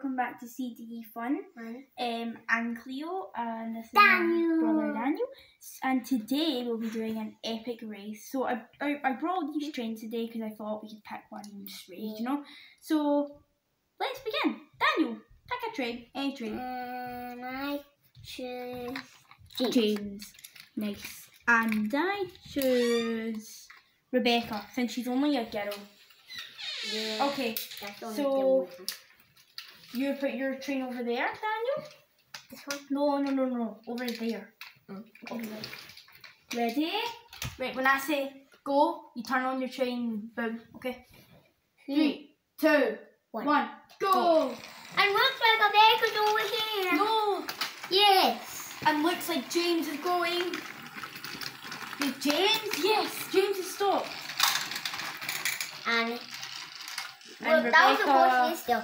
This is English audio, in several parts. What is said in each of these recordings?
welcome back to CDE Fun. Right. Um, I'm Cleo, and this is Daniel. my brother Daniel. And today we'll be doing an epic race. So I I, I brought these trains today because I thought we could pick one and just race, you know. So let's begin. Daniel, pick a train, any train. And I choose James. James, nice. And I choose Rebecca since she's only a girl. Yeah. Okay, so- you put your train over there, Daniel. This one? No, no, no, no. Over there. Mm. Over there. Ready? Right, when I say go, you turn on your train, boom. Okay. Three, two, One. one, go! And looks like a baker's over here. No! Yes. And looks like James is going. Is James? Yes, James has stopped. And, And well, that was a still.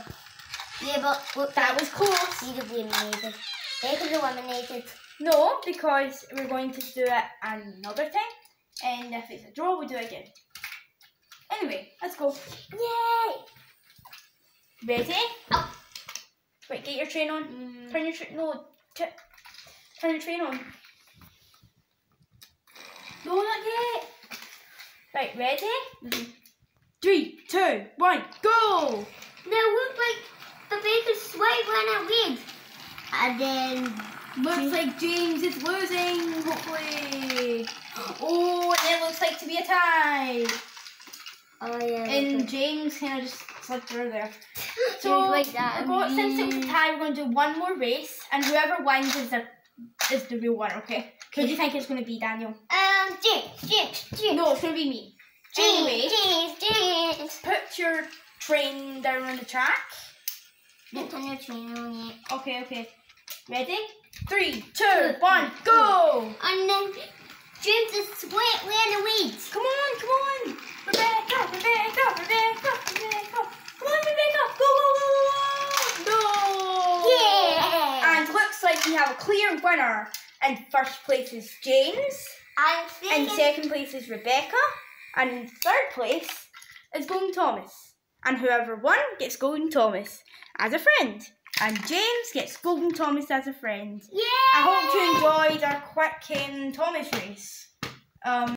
Yeah, but look, That was close. He's eliminated. Baker's eliminated. No, because we're going to do it another time. And if it's a draw, we'll do it again. Anyway, let's go. Yay! Ready? Oh. Wait, get your train on. Mm. Turn your train. No, turn your train on. No, not yet. Right, ready? Three, two, one, go! Now look like swipe win. And then Looks like James is losing, hopefully. Oh, and it looks like to be a tie. Oh yeah. And James kind of just slipped through there. So like that. going, since it was a tie, we're going to do one more race, and whoever wins is the is the real winner. Okay? Who do you think it's going to be, Daniel? Um, James, James, James. No, it's going to be me. James, Anyway, James, James. put your train down on the track. Don't your train on yet. Okay, okay. Ready? Three, two, one, go! And then James is sweat in the weeds. Come on, come on! Rebecca, Rebecca, Rebecca, Rebecca! Come on, Rebecca! Go, go, go, go! No! Yeah. And looks like we have a clear winner. And first place is James. And second place is Rebecca. And third place is Golden Thomas. And whoever won gets Golden Thomas as a friend. And James gets Golden Thomas as a friend. Yeah. I hope you enjoyed our quick Thomas race. Um,